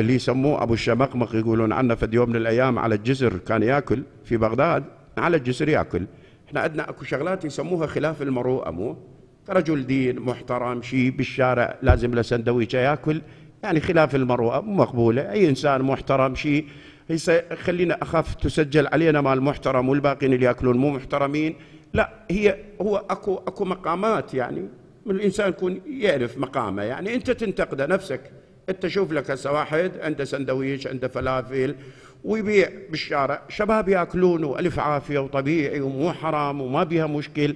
اللي يسموه أبو الشمقمق يقولون عنه في يوم من الأيام على الجسر كان يأكل في بغداد على الجسر يأكل. إحنا عندنا أكو شغلات يسموها خلاف المروءة مو؟ رجل دين محترم شيء بالشارع لازم له سندويشه يأكل. يعني خلاف المروءة مو مقبولة. أي إنسان محترم شيء خلينا أخاف تسجل علينا مال محترم والباقيين اللي يأكلون مو محترمين. لا هي هو اكو أكو مقامات يعني. الإنسان يكون يعرف مقامه يعني. أنت تنتقده نفسك. انت شوف لك هسه واحد عنده سندويش عنده فلافل ويبيع بالشارع. شباب ياكلونه الف عافية وطبيعي ومو حرام وما بيها مشكل.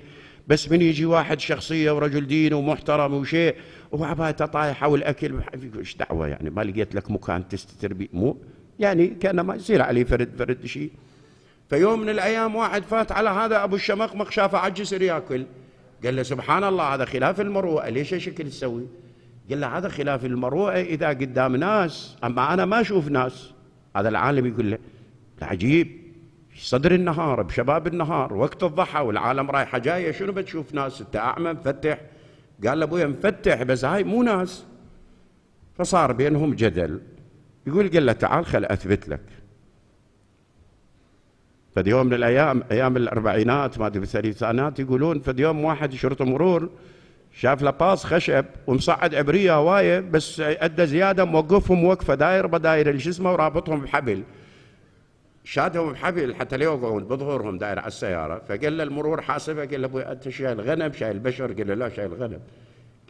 بس من يجي واحد شخصية ورجل دين ومحترم وشيء وعبايته طايحة والأكل إيش دعوة يعني؟ ما لقيت لك مكان تستتر بيه مو يعني كان ما يصير عليه فرد فرد شيء. فيوم من الأيام واحد فات على هذا أبو الشمخمخ شافه عجز يأكل. قال له سبحان الله هذا خلاف المروءة ليش هالشكل تسوي؟ قال له هذا خلاف المروءة إذا قدام ناس أما أنا ما أشوف ناس. هذا العالم يقول له عجيب صدر النهار بشباب النهار وقت الضحى والعالم رايحة جاية شنو بتشوف ناس؟ أنت أعمى مفتح. قال له أبويا مفتح بس هاي مو ناس. فصار بينهم جدل. يقول قال له تعال خل أثبت لك. فد يوم من الأيام أيام الأربعينات ما أدري بالثلاثينات يقولون فد يوم واحد شرطة مرور شاف له باص خشب ومصعد عبرية هوايه بس أدى زيادة موقفهم وقفة داير بداير شو اسمه ورابطهم بحبل. شادهم بحبل حتى لا يوقعون بظهورهم داير على السيارة. فقال له المرور حاسبه قال له أبوي أنت شايل غنم؟ شايل بشر؟ قال له لا شايل غنم.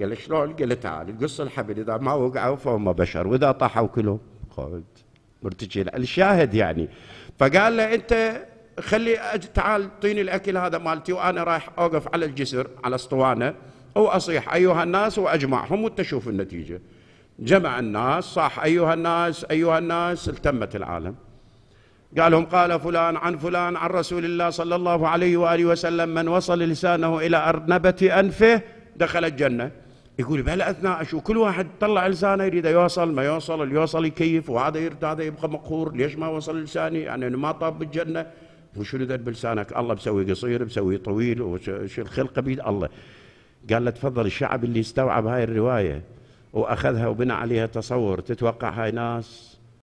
قال له شلون؟ قال له تعال قص الحبل. إذا ما وقعوا فهم بشر وإذا طاحوا كلهم. خذ مرتجين الشاهد يعني. فقال له أنت خلي تعال اعطيني الأكل هذا مالتي وأنا رايح أوقف على الجسر على أسطوانة. وأصيح أيها الناس وأجمعهم وتشوف النتيجة. جمع الناس صاح أيها الناس أيها الناس التمت العالم. قال لهم قال فلان عن فلان عن رسول الله صلى الله عليه وآله وسلم من وصل لسانه إلى أرنبة أنفه دخل الجنة. يقول بهالاثناء أثناء شو؟ كل واحد طلع لسانه يريد يوصل ما يوصل اللي يوصل يكيف وهذا يرد هذا يبقى مقهور. ليش ما وصل لساني؟ يعني ما طاب بالجنة. وشنو ذا بلسانك؟ الله مسوي قصير مسوي طويل وش الخلقه بيد الله. قال له تفضل الشعب اللي استوعب هاي الرواية وأخذها وبنى عليها تصور تتوقع هاي ناس